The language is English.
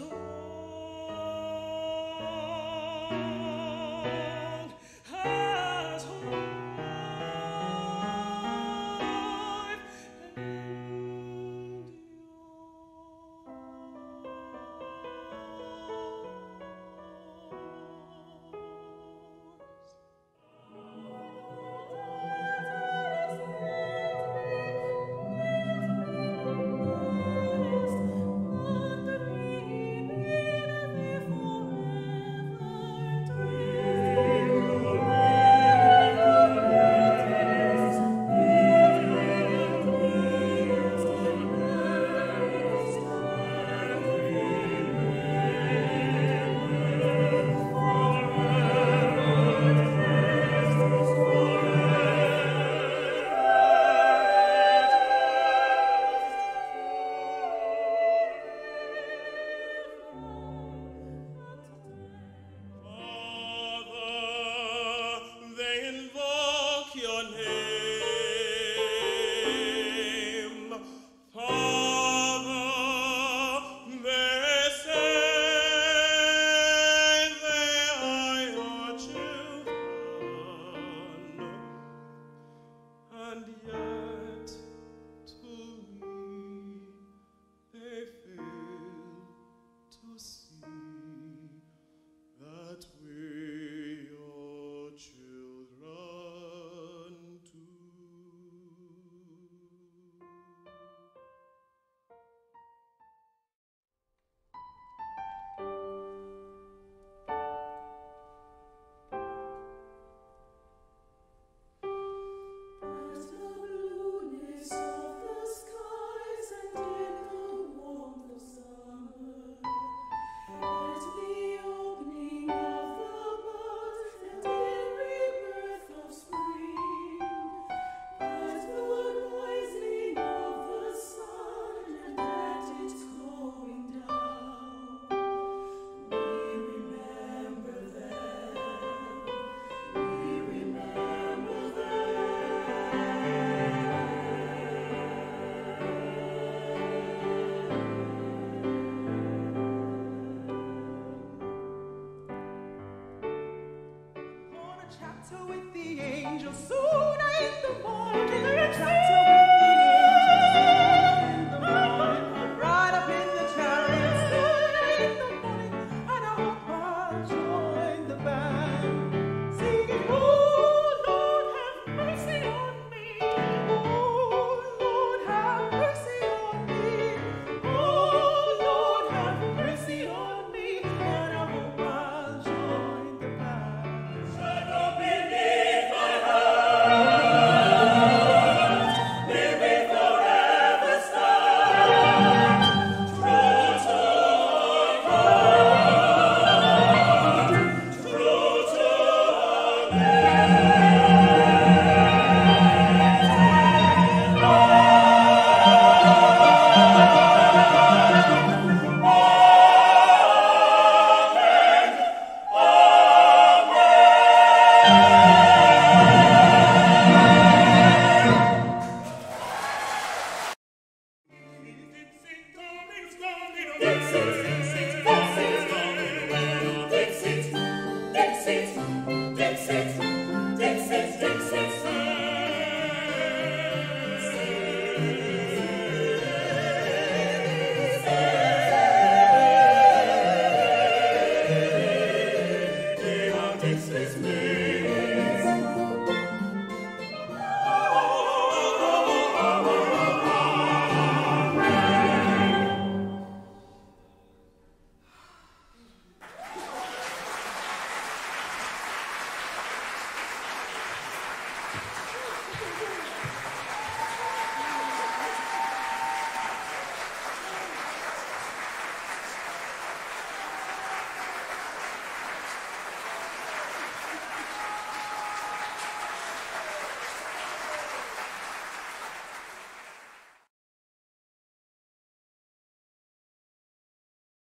was with the angels sooner in the morning.